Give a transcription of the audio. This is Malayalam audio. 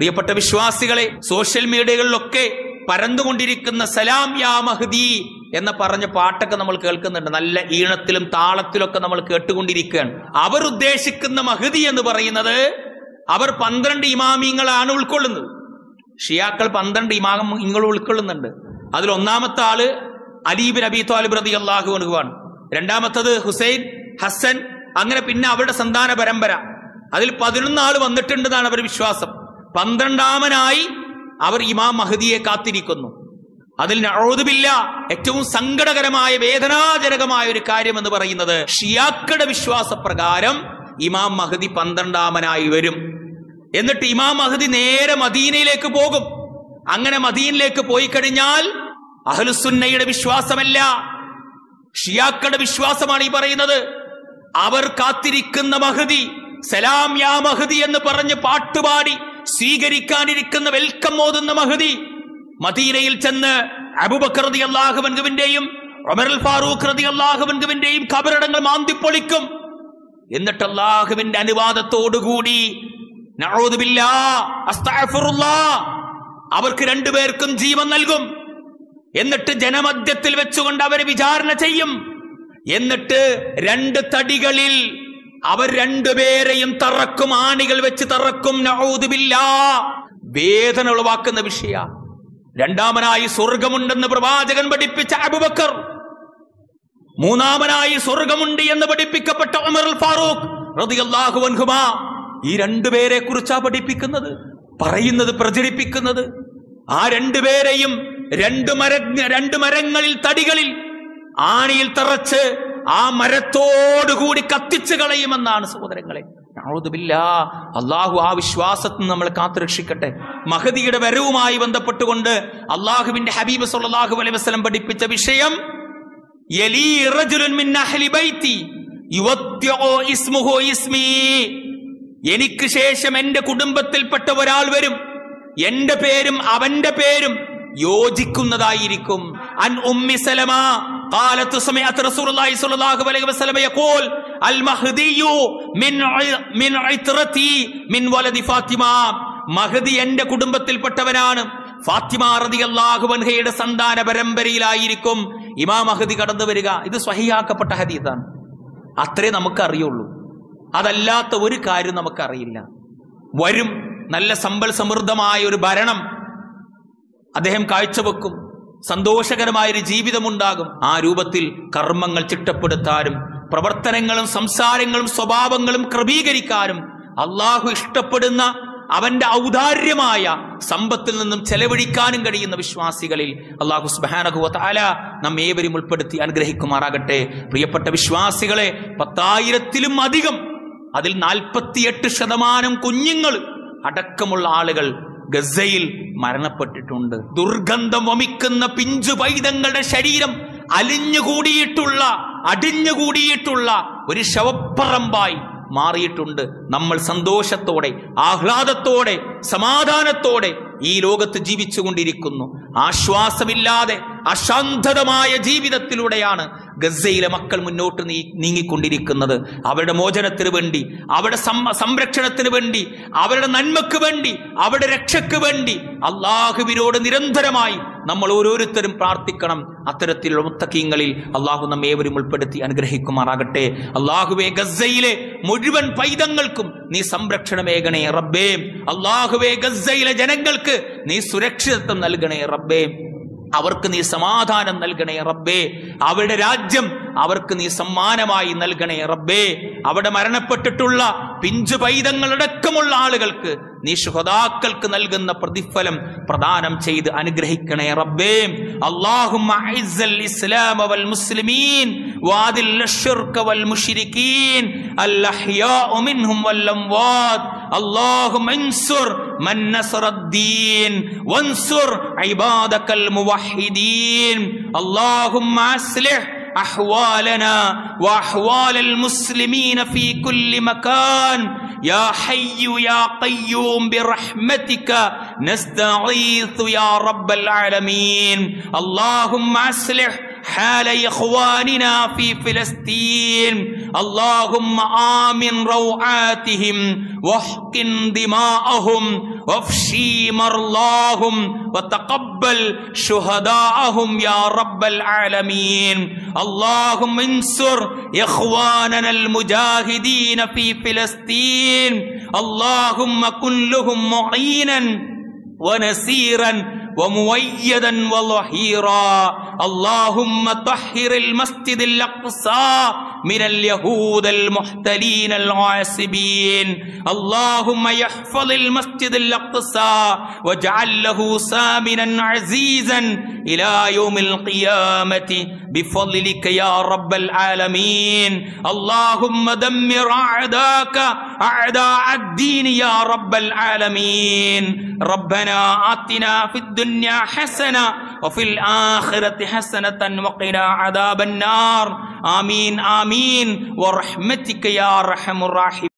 പ്രിയപ്പെട്ട വിശ്വാസികളെ സോഷ്യൽ മീഡിയകളിലൊക്കെ പരന്നുകൊണ്ടിരിക്കുന്ന സലാം യാ മഹദി എന്ന് പറഞ്ഞ പാട്ടൊക്കെ നമ്മൾ കേൾക്കുന്നുണ്ട്. നല്ല ഈണത്തിലും താളത്തിലൊക്കെ നമ്മൾ കേട്ടുകൊണ്ടിരിക്കുകയാണ്. അവർ ഉദ്ദേശിക്കുന്ന മഹദി എന്ന് പറയുന്നത് അവർ പന്ത്രണ്ട് ഇമാമിങ്ങളാണ് ഉൾക്കൊള്ളുന്നത്. ഷിയാക്കൾ പന്ത്രണ്ട് ഇമാമിങ്ങൾ ഉൾക്കൊള്ളുന്നുണ്ട്. അതിൽ ഒന്നാമത്തെ ആൾ അലീബിൻ അബി താലിബ് റതി അള്ളാഹു അണുവാണ് രണ്ടാമത്തത് ഹുസൈൻ ഹസൻ അങ്ങനെ പിന്നെ അവരുടെ സന്താന പരമ്പര. അതിൽ പതിനൊന്ന് ആൾ വന്നിട്ടുണ്ടെന്നാണ് അവർ വിശ്വാസം. പന്ത്രണ്ടാമനായി അവർ ഇമാം മഹദിയെ കാത്തിരിക്കുന്നു. അതിൽ അഴുതുമില്ല ഏറ്റവും സങ്കടകരമായ വേദനാജനകമായ ഒരു കാര്യം എന്ന് പറയുന്നത് ഷിയാക്കളുടെ വിശ്വാസപ്രകാരം ഇമാം മഹദി പന്ത്രണ്ടാമനായി വരും. എന്നിട്ട് ഇമാം മഹദി നേരെ മദീനയിലേക്ക് പോകും. അങ്ങനെ മദീനിലേക്ക് പോയി കഴിഞ്ഞാൽ അഹലുസുന്നയുടെ വിശ്വാസമല്ല. ഷിയാക്കളുടെ വിശ്വാസമാണ് ഈ പറയുന്നത്. അവർ കാത്തിരിക്കുന്ന മഹദി സലാം യാ മഹദി എന്ന് പറഞ്ഞ് പാട്ടുപാടി സ്വീകരിക്കാനിരിക്കുന്ന വെൽക്കം ഓതുന്ന മഹദി മദീനയിൽ ചെന്ന് അബുബക്കർ റതി അള്ളാഹുബൻഗുവിന്റെയും ഒമർ ഫാറൂഖ് റതി അള്ളാഹുബൻഗുവിന്റെയും കബറിടങ്ങൾ മാന്തിപ്പൊളിക്കും. എന്നിട്ട് അള്ളാഹുവിന്റെ അനുവാദത്തോടുകൂടി അവർക്ക് രണ്ടുപേർക്കും ജീവൻ നൽകും. എന്നിട്ട് ജനമധ്യത്തിൽ വെച്ചുകൊണ്ട് അവരെ വിചാരണ ചെയ്യും. എന്നിട്ട് രണ്ട് തടികളിൽ അവർ രണ്ടുപേരെയും തറക്കും ആണികൾ വെച്ച് തറക്കും. വേദന ഉളവാക്കുന്ന വിഷയ. രണ്ടാമനായി സ്വർഗമുണ്ടെന്ന് പ്രവാചകൻ പഠിപ്പിച്ച അബുബക്കർ. മൂന്നാമനായി സ്വർഗമുണ്ട് എന്ന് പഠിപ്പിക്കപ്പെട്ട ഉമർ ഫാറൂഖ് റളിയല്ലാഹു അൻഹുമാ. ഈ രണ്ടുപേരെ കുറിച്ചാ പഠിപ്പിക്കുന്നത്? പറയുന്നത് പ്രചരിപ്പിക്കുന്നത്? ആ രണ്ടുപേരെയും രണ്ട് മര രണ്ട് മരങ്ങളിൽ തടികളിൽ ആണിയിൽ തറച്ച് ആ മരത്തോടുകൂടി കത്തിച്ചു കളയുമെന്നാണ് സഹോദരങ്ങളെ. അള്ളാഹു ആ വിശ്വാസത്തിൽ നമ്മൾ കാത്തുരക്ഷിക്കട്ടെ. മഹദിയുടെ വരവുമായി ബന്ധപ്പെട്ടുകൊണ്ട് അള്ളാഹുവിന്റെ ഹബീബ് സല്ലാഹു അലൈഹി വസ്ലം പഠിപ്പിച്ച വിഷയം എനിക്ക് ശേഷം എന്റെ കുടുംബത്തിൽപ്പെട്ട ഒരാൾ വരും. എന്റെ പേരും അവന്റെ പേരും യോജിക്കുന്നതായിരിക്കും. അൻ ഉമ്മി സലമ قالت سمعت رسول الله صلى الله عليه وسلم يقول المهدي من ع- من عترتي من ولد فاطمه മഹദി എന്റെ കുടുംബത്തിൽപ്പെട്ടവനാണ് ഫാത്തിമ റളിയല്ലാഹു അൻഹയുടെ സന്താന പരമ്പരയിലായിരിക്കും ഇമാം മഹദി കടന്നു വരിക ഇത് സ്വഹിയാക്കപ്പെട്ട ഹദീസാണ് അത്രേ നമുക്ക് അറിയുള്ളൂ അതല്ലാത്ത ഒരു കാര്യം നമുക്കറിയില്ല വരും നല്ല സമ്പൽ സമൃദ്ധമായ ഒരു ഭരണം അദ്ദേഹം കാഴ്ചവെക്കും സന്തോഷകരമായൊരു ജീവിതമുണ്ടാകും. ആ രൂപത്തിൽ കർമ്മങ്ങൾ ചിട്ടപ്പെടുത്താനും പ്രവർത്തനങ്ങളും സംസാരങ്ങളും സ്വഭാവങ്ങളും ക്രമീകരിക്കാനും അള്ളാഹു ഇഷ്ടപ്പെടുന്ന അവന്റെ ഔദാര്യമായ സമ്പത്തിൽ നിന്നും ചെലവഴിക്കാനും കഴിയുന്ന വിശ്വാസികളിൽ അള്ളാഹു സുബാനഹുല നാം ഏവരും ഉൾപ്പെടുത്തി അനുഗ്രഹിക്കുമാറാകട്ടെ. പ്രിയപ്പെട്ട വിശ്വാസികളെ പത്തായിരത്തിലും അധികം അതിൽ നാൽപ്പത്തിയെട്ട് ശതമാനം കുഞ്ഞുങ്ങൾ അടക്കമുള്ള ആളുകൾ ഗസയിൽ മരണപ്പെട്ടിട്ടുണ്ട്. ദുർഗന്ധം വമിക്കുന്ന പിഞ്ചു പൈതങ്ങളുടെ ശരീരം അലിഞ്ഞുകൂടിയിട്ടുള്ള അടിഞ്ഞുകൂടിയിട്ടുള്ള ഒരു ശവപ്പറമ്പായി മാറിയിട്ടുണ്ട്. നമ്മൾ സന്തോഷത്തോടെ ആഹ്ലാദത്തോടെ സമാധാനത്തോടെ ഈ ലോകത്ത് ജീവിച്ചുകൊണ്ടിരിക്കുന്നു. ആശ്വാസമില്ലാതെ അശാന്തതമായ ജീവിതത്തിലൂടെയാണ് ഗസയിലെ മക്കൾ മുന്നോട്ട് നീ നീങ്ങിക്കൊണ്ടിരിക്കുന്നത്. അവരുടെ മോചനത്തിന് വേണ്ടി അവരുടെ സംരക്ഷണത്തിന് വേണ്ടി അവരുടെ നന്മക്ക് വേണ്ടി അവരുടെ രക്ഷയ്ക്ക് വേണ്ടി അള്ളാഹുവിനോട് നിരന്തരമായി നമ്മൾ ഓരോരുത്തരും പ്രാർത്ഥിക്കണം. അത്തരത്തിലുള്ള മുത്തക്കീങ്ങളിൽ അള്ളാഹു നമ്മെ ഏവരും ഉൾപ്പെടുത്തി അനുഗ്രഹിക്കുമാറാകട്ടെ. അള്ളാഹുവെ ഗസയിലെ മുഴുവൻ പൈതങ്ങൾക്കും നീ സംരക്ഷണമേകണേ റബ്ബേ. അള്ളാഹുവെ ഗസയിലെ ജനങ്ങൾക്ക് നീ സുരക്ഷിതത്വം നൽകണേ റബ്ബേ. അവർക്ക് നീ സമാധാനം നൽകണേ റബ്ബേ. അവരുടെ രാജ്യം അവർക്ക് നീ സമ്മാനമായി നൽകണേ റബ്ബേ. അവിടെ മരണപ്പെട്ടിട്ടുള്ള പിഞ്ചു പൈതങ്ങളടക്കമുള്ള ആളുകൾക്ക് നീ ശുഹതാക്കൾക്ക് നൽകുന്ന പ്രതിഫലം പ്രദാനം ചെയ്ത് അനുഗ്രഹിക്കണേ റബ്ബേ. അള്ളാഹു വാദിൽ വൽ മിൻഹും اللهم انصر من نصر الدين وانصر عبادك الموحدين. اللهم أصلح أحوالنا وأحوال المسلمين في كل مكان. يا حي يا قيوم برحمتك نستغيث يا رب العالمين. اللهم أصلح حال إخواننا في فلسطين. اللهم آمن روعاتهم واحقن دماءهم وافشي مرضاهم وتقبل شهداءهم يا رب العالمين. اللهم انصر إخواننا المجاهدين في فلسطين. اللهم كن لهم معينا ونسيرا ومؤيدا وظهيرا. اللهم طهر المسجد الأقصى من اليهود المحتلين العاصبين. اللهم يحفظ المسجد الأقصى واجعل له سامنا عزيزا إلى يوم القيامة. بفضلك يا رب العالمين. اللهم دمر أعداءك أعداء الدين يا رب العالمين. ربنا آتنا في الدنيا حسنة وفي الآخرة حسنة وقنا عذاب النار. آمين آمين. ورحمتك يا أرحم الراحمين.